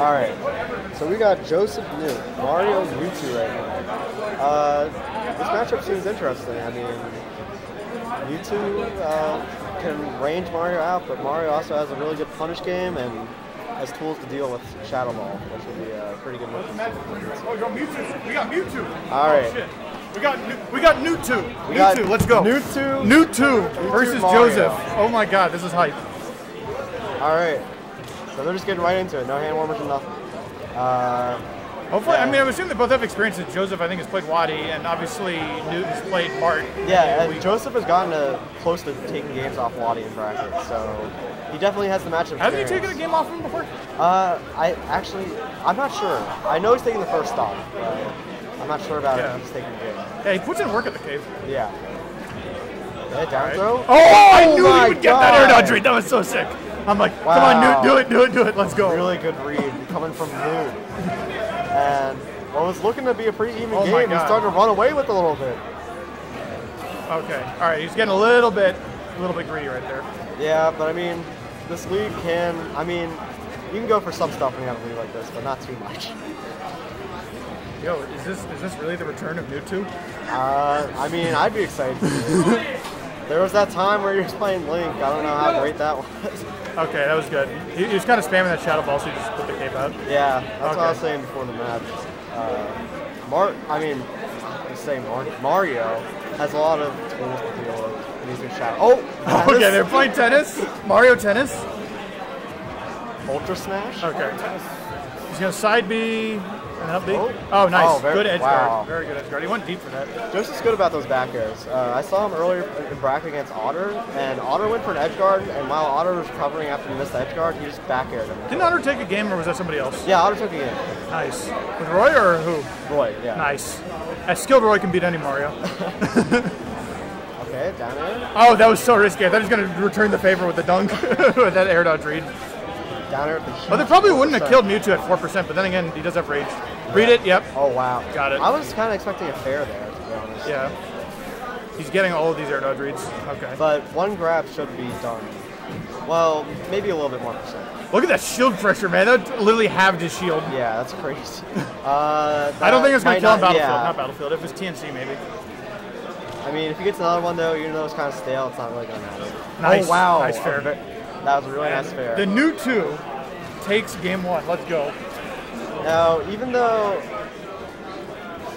All right. So we got Joseph Newt, Mario Mewtwo right now. Uh, this matchup seems interesting. I mean, Mewtwo uh, can range Mario out, but Mario also has a really good punish game and has tools to deal with Shadow Ball, which would be a pretty good move. Oh, you got Mewtwo. We got Mewtwo. All right. Oh, shit. We got new, we got. We got Mewtwo. Let's go. Mewtwo. Mewtwo versus Mario. Joseph. Oh my God, this is hype. All right. So they're just getting right into it. No hand warmers and nothing. Uh, Hopefully, I mean, I'm assuming they both have experience. Joseph, I think, has played Wadi, and obviously Newton's played Bart. yeah, we- Joseph has gotten to close to taking games off Waddy in brackets, so he definitely has the matchup. Hasn't he taken a game off him before? Uh, I actually, I'm not sure. I know he's taking the first stop, but I'm not sure about Yeah. if he's taking the game. Yeah, he puts in work at the cave. Yeah. Yeah, down throw. Oh, I knew he would get that air God. dodge. That was so sick. I'm like, come Wow. on, Newt, do it, do it, do it. Let's go. Really good read coming from Newt. And what was looking to be a pretty even Oh game, he's starting to run away with a little bit. Okay. All right, he's getting a little bit, a little bit greedy right there. Yeah, but I mean, this league can, I mean, you can go for some stuff when you have a league like this, but not too much. Yo, is this is this really the return of Mewtwo? Uh, I mean, I'd be excited to see it. There was that time where he was playing Link. I don't know how great that was. Okay, that was good. He, he was kind of spamming that shadow ball, so he just put the cape out. Yeah, that's what I was saying before the match. Uh, Mar, I mean, I say Mar- Mario has a lot of tools to deal with shadow. Oh, Okay, they're playing tennis. Mario tennis. Ultra Smash. Okay. He's gonna side B and up B. Oh. Nice. Oh, very- good edge wow. guard. Very good edge guard. He went deep for that. Joseph's good about those back airs. Uh, I saw him earlier in bracket against Otter, and Otter went for an edge guard, and while Otter was recovering after he missed the edge guard, he just back aired him. Didn't Otter take a game, or was that somebody else? Yeah, Otter took it in. Nice. With Roy or who? Roy, yeah. Nice. As skilled Roy can beat any Mario. Okay, down air. Oh, that was so risky. I thought he was gonna return the favor with the dunk with that air dodge read. Down air with the Oh, they probably wouldn't have 4%. killed Mewtwo at four percent, but then again, he does have rage. Read it. Yep. Oh, wow. Got it. I was kind of expecting a fair there, to be honest. Yeah. He's getting all of these air dodge reads. Okay. But one grab should be done. Well, maybe a little bit more percent. Look at that shield pressure, man. That literally halved his shield. Yeah, that's crazy. Uh, I don't think it's gonna kill him Battlefield. yeah. Not Battlefield. If it's TNC, maybe. I mean, if he gets another one though, even though it's kind of stale, it's not really gonna matter. Nice. Oh wow. Nice fair. That was a really nice fair. The new two takes game one. Let's go. Now, even though.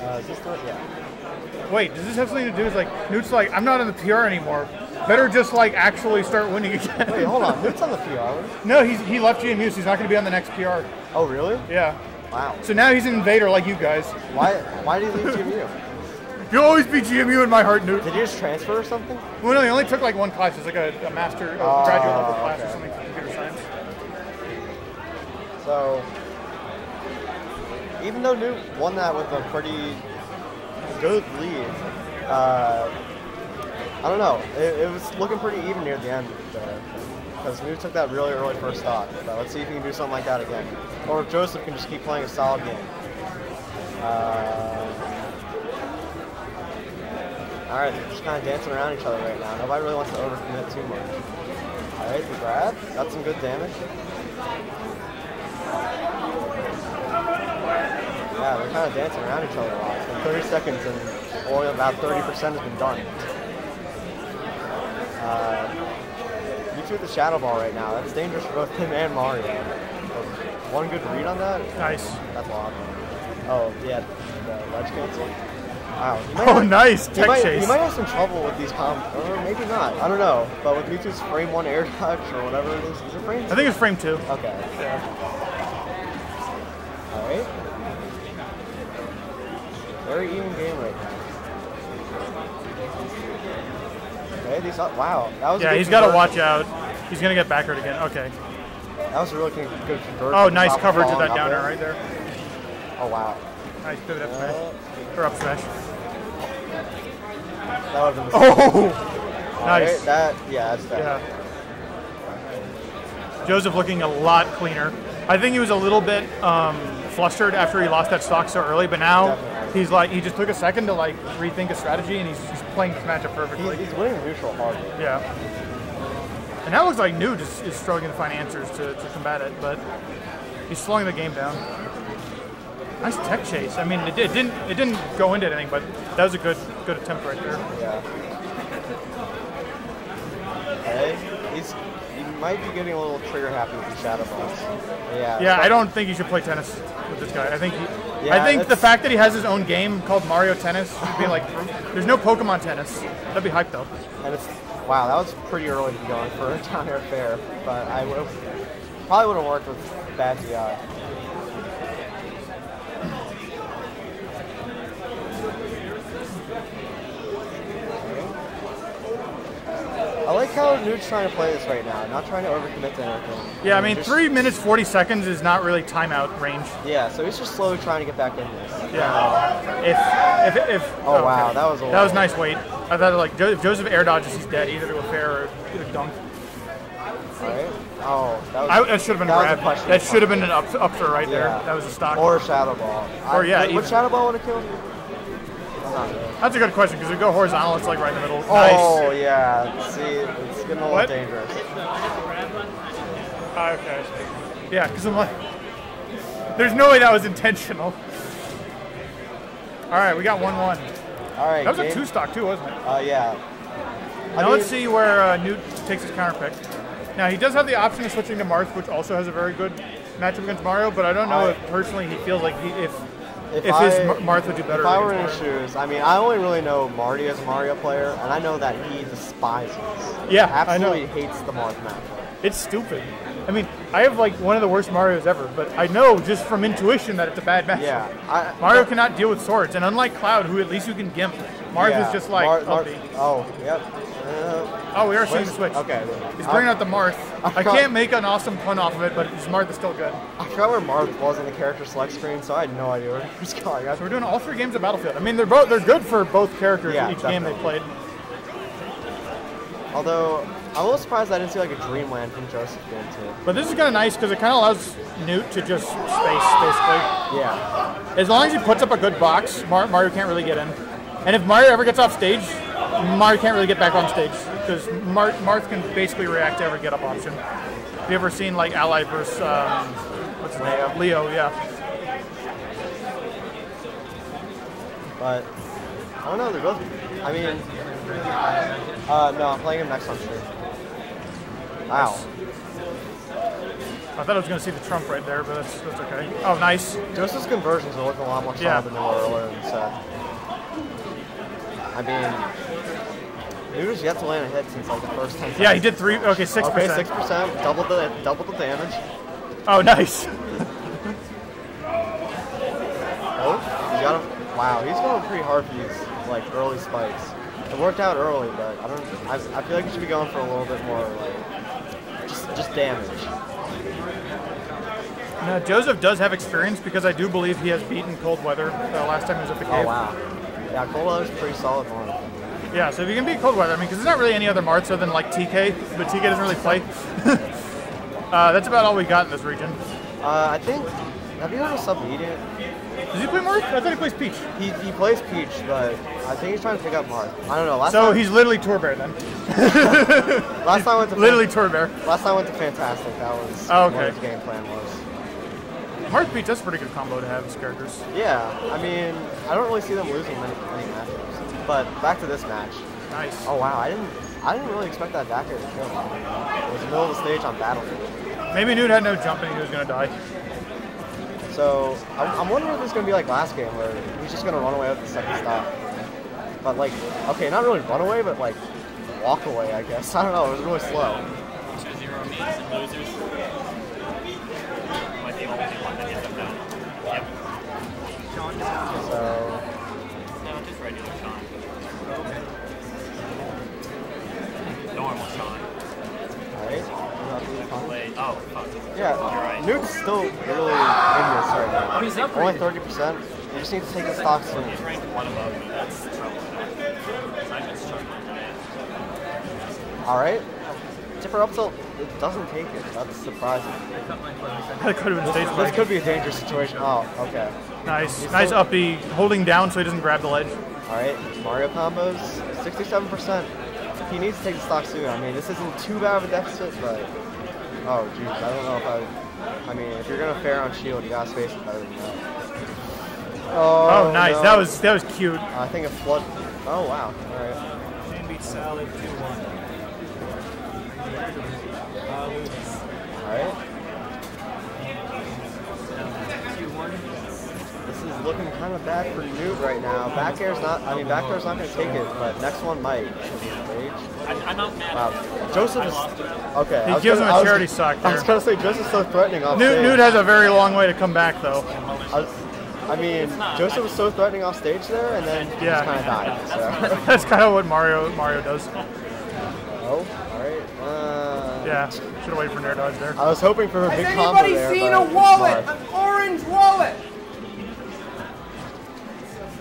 Uh, is this the, yeah. Wait, does this have something to do with like Newt's like I'm not in the PR anymore. Better just like actually start winning again. Wait, hold on. Newt's on the PR. no, he's he left GMU, so he's not going to be on the next PR. Oh, really? Yeah. Wow. So now he's an invader like you guys. Why? Why did he leave GMU? You'll always be GMU in my heart, Newt. Did he just transfer or something? Well, no, he only took like one class. It's like a, a master, a Oh, graduate level class or something for computer science. So, even though Newt won that with a pretty good lead, uh, I don't know. It, it was looking pretty even near the end. Because Newt took that really early first stock. But let's see if he can do something like that again. Or if Joseph can just keep playing a solid game. Uh, Alright, they're just kind of dancing around each other right now. Nobody really wants to overcommit too much. Alright, the grab. Got some good damage. Yeah, they're kind of dancing around each other a lot. It's been 30 seconds and only about 30% has been done. Uh, you two with the Shadow Ball right now. That's dangerous for both him and Mario. One good read on that? Nice. That's loud. Oh, yeah, the ledge cancel. Wow. Oh, have- nice. Tech might, chase. he might have some trouble with these comp, or maybe not. I don't know. But with Mewtwo's frame one air touch or whatever it is, is it frame? I think it's frame two. Okay. All right. Very even game right now. Okay, these wow, that was Yeah, he's got to watch out. He's going to get backward again. Okay. That was a really good conversion. Oh, nice coverage of that downer there. right there. Oh wow, Nice pivot up Uh, smash. Or up smash. that have been. Oh! All right, Nice. That yeah, that's that. Yeah. Joseph looking a lot cleaner. I think he was a little bit um, flustered after he lost that stock so early, but now Definitely. he's like he just took a second to like rethink a strategy and he's, he's playing this matchup perfectly. He, he's winning neutral hard. Yeah. And that looks like Newt is, is struggling to find answers to, to combat it, but He's slowing the game down. Nice tech chase. I mean, it, did, it didn't it didn't go into anything, but that was a good good attempt right there. Yeah. Okay. He's he might be getting a little trigger happy with the shadow balls. Yeah. Yeah, I don't think he should play tennis with this guy. I think he, Yeah, I think the fact that he has his own game called Mario Tennis should be like. There's no Pokemon Tennis. That'd be hype though. And it's wow, that was pretty early to be going for a down air fair, but I would probably would have worked with bad uh, DI. I like how Newt's trying to play this right now, not trying to overcommit to anything. Yeah, I mean, Just- three minutes forty seconds is not really timeout range. Yeah, so he's just slowly trying to get back in this. Yeah. If if if. Oh, wow, that was a that was nice weight. I thought like if Joseph air dodges, he's dead either to a fair or a dunk. Alright. Oh, that was I, that should have been that a was a grab. That should have been an up up throw right there. That was a stock. Or a Shadow Ball. Or, yeah, I, would Shadow Ball would have killed? That's a good question because if we go horizontal, it's like right in the middle. Oh Nice. yeah, see, it's getting a little What? dangerous. Ah, okay. Yeah, because I'm like, there's no way that was intentional. All right, we got one one. All right, That was a two stock too, wasn't it? Uh, yeah. I Now mean, let's see where uh, Newt takes his counter pick. Now he does have the option of switching to Marth, which also has a very good matchup against Mario. But I don't know I- if personally he feels like he, if If, if I, his Mar- Marth would do better. If I were in his shoes, I mean, I only really know Marty as a Mario player, and I know that he despises. Yeah, I know. absolutely hates the Marth matchup. It's stupid. I mean, I have like one of the worst Mario's ever, but I know just from intuition that it's a bad match. Yeah, I, Mario cannot deal with swords, and unlike Cloud, who at least you can gimp, Marth yeah, is just like Mar- Mar- oh, yep. Uh, Oh, we are seeing the switch. Okay. He's bringing I, out the Marth. I forgot- can't make an awesome pun off of it, but his Marth is still good. I forgot where Marth was on the character select screen, so I had no idea where he was going. I, So we're doing all three games of Battlefield. I mean, they're both they're good for both characters Yeah, each game they played. although I'm a little surprised I didn't see like a Dreamland from Joseph game too. But this is kind of nice because it kind of allows Newt to just space basically. Yeah. As long as he puts up a good box, Mar- Mario can't really get in. And if Mario ever gets off stage, Mario can't really get back on stage because Mar- Marth can basically react to every get up option. Have you ever seen like Ally versus um, what's his name? Leo? Yeah. But I don't know. They're both. I mean, uh, no, I'm playing him next on stream. Wow. I thought I was going to see the Trump right there, but that's, that's okay. Oh, nice. Joseph's conversions are looking a lot more solid Yeah. than they were earlier in the set. Mean, Newt's yet to land a hit since like the first ten. Yeah, he did three. Okay, six Okay, percent. six percent, double the double the damage. Oh, nice. Oh, he's got him. Wow, he's going pretty hard for these like early spikes. It worked out early, but I don't. I, I feel like he should be going for a little bit more like just just damage. Now, Joseph does have experience because I do believe he has beaten Cold Weather the last time he was at the oh, cave. Oh wow. Yeah, Cole Weather's pretty solid one. Yeah, so if you can beat Cold Weather, I mean, because there's not really any other Marths other than like TK, but TK doesn't really play. uh, that's about all we got in this region. Uh, I think. Have you heard of Submediate? Does he play Marth? I thought he plays Peach. He, he plays Peach, but I think he's trying to pick up Marth. I don't know. Last So time, he's literally Tour Bear then. last time I went to Literally Tour Bear. last time I went to Fantastic. That was Oh, what okay. his game plan was. Marth Peach, that's a pretty good combo to have as characters. Yeah, I mean, I don't really see them losing many, many matchups. But back to this match. Nice. Oh wow, I didn't I didn't really expect that back air to kill. It was the middle of the stage on Battlefield. Maybe Newt had no jump and he was going to die. So I'm, I'm wondering if it's gonna be like last game where he's just gonna run away with the second stop. But like, okay, not really run away, but like walk away, I guess. I don't know. It was really slow. Two zero means and losers. Might be the only one that gets them down. Yep. So No, just regular Sean. Normal Sean. alright. Oh, fuck. Yeah, right. Nuke's still really in this right now. he's up Only 30%. You just need to take the stock soon. He's ranked one above me. That's trouble. Alright. Tipper up tilt, it doesn't take it. That's surprising. That could have been stage This could be a dangerous situation. Oh, okay. Nice. Nice uppy, holding down so he doesn't grab the ledge. Alright, Mario combos, 67%. He needs to take the stock soon. I mean, this isn't too bad of a deficit, but. Oh, jeez, I don't know if I I mean, if you're gonna fair on shield, you gotta space it better than that. Oh, nice. no. That was that was cute. I think it's flood. Oh wow. All right. Shane beats Salad 2 1. Uh, loses. All right. This is looking kind of bad for Noob right now. Back air's not. I mean, back air's not gonna take it, but next one might. I, I'm not mad. Wow. Joseph is. Okay. He gives gonna- him a I was- charity sock I was gonna say Joseph's so threatening off Newt, stage. Newt has a very long way to come back though. I, I mean, Joseph was so threatening off stage there, and then he Yeah. just kind of died. So. That's kind of what Mario Mario does. oh, all right. Uh, Yeah, should have waited for Nair dodge there. I was hoping for a Has big combo there. Has anybody seen a wallet? An orange wallet?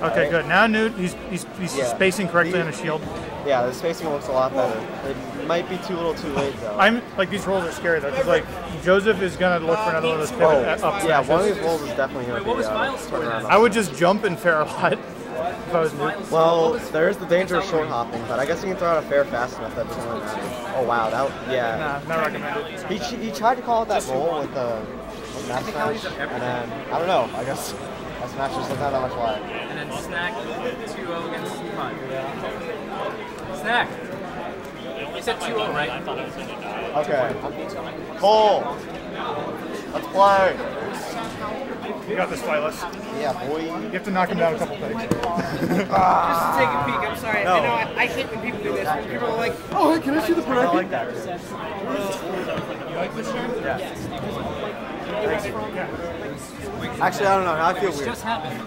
Okay, good. Now Newt, he's he's, he's Yeah. spacing correctly on his shield. Yeah, the spacing looks a lot better. It might be too little, too late though. I'm like these rolls are scary though, because like Joseph is gonna look for another one of those pivot oh, up yeah, one of these rolls is definitely gonna Wait, what be was uh, Miles' score. I would just jump and fair a lot if I. Well, there's the danger of short hopping, but I guess you can throw out a fair fast enough that doesn't really matter. Oh wow, that yeah. Nah, not recommended. He, he tried to call it that roll with the with that smash, and then I don't know. I guess that smash just doesn't have that much lag. And then Snack 2-0 against C5. Snack. You said 2-0, right? Okay. Cole, let's play. You got this, Phyllis. Yeah, boy. You have to knock him down a couple things. Just to take a peek, I'm sorry. No. I know I, I hate when people do this. When people are like, oh, hey, can I see the I predicate? like that. Actually, I don't know. I feel weird. Just happened.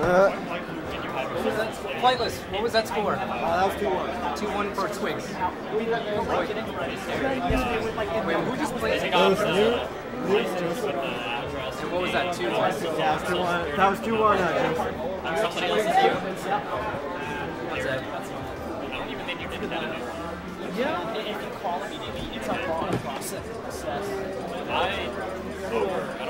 Uh, Flightless, what was that score? that was 2-1. 2-1 for Twigs. Wait, who just played? It was new. And what was that, 2-1? Yeah, was 2-1. That was 2-1. Uh, Somebody else's view? What's that? Yeah, I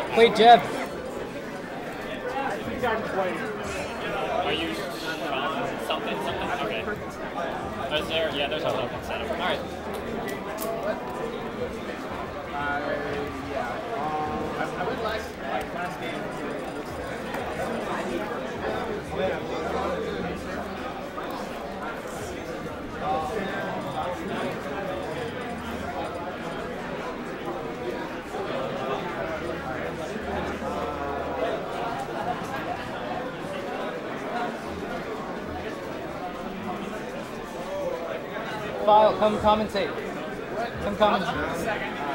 Wait, Jeff. Are you um, something, something? Okay. Is there, yeah, there's a token set up. All right. File, come commentate. Come commentate.